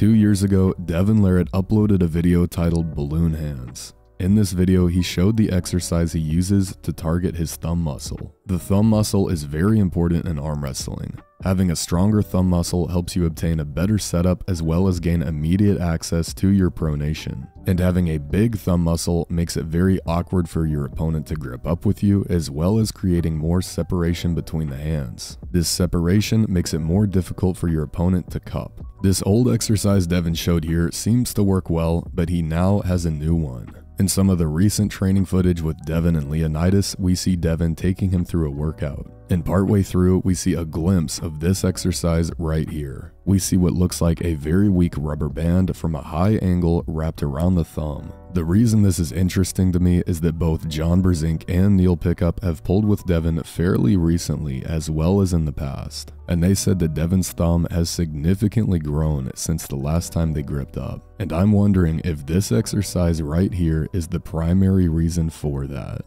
Two years ago, Devon Larratt uploaded a video titled Balloon Hands. In this video, he showed the exercise he uses to target his thumb muscle. The thumb muscle is very important in arm wrestling. Having a stronger thumb muscle helps you obtain a better setup as well as gain immediate access to your pronation. And having a big thumb muscle makes it very awkward for your opponent to grip up with you as well as creating more separation between the hands. This separation makes it more difficult for your opponent to cup. This old exercise Devon showed here seems to work well, but he now has a new one. In some of the recent training footage with Devon and Leonidas, we see Devon taking him through a workout. And partway through, we see a glimpse of this exercise right here. We see what looks like a very weak rubber band from a high angle wrapped around the thumb. The reason this is interesting to me is that both John Brzenk and Neil Pickup have pulled with Devon fairly recently as well as in the past, and they said that Devon's thumb has significantly grown since the last time they gripped up. And I'm wondering if this exercise right here is the primary reason for that.